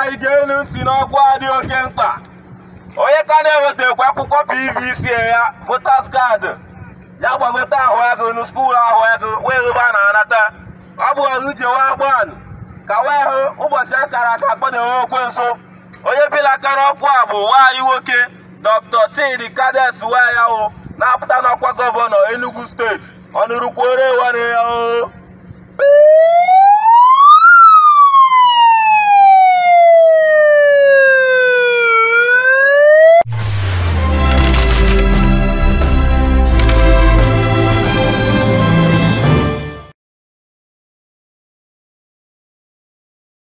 anyị ga-enu ntị n'ọkwa dị oke mkpa. Onye ka na-ewetakwa akwụkwọ pvc ya votas kaadị ya gbagota ahụ ego na skuul ahụ ego wee ebe a na-anata ọ bụ ọrụ uche wagban ka wee hụ ụbọchị akara aka kpọdewe okwenso onye bila aka a bụ nwaanyị nwoke dr. Chidi kadet wee ya na-apụta n'ọkwa gọvanọ enugu steeti ọnụrụkwere were ya o.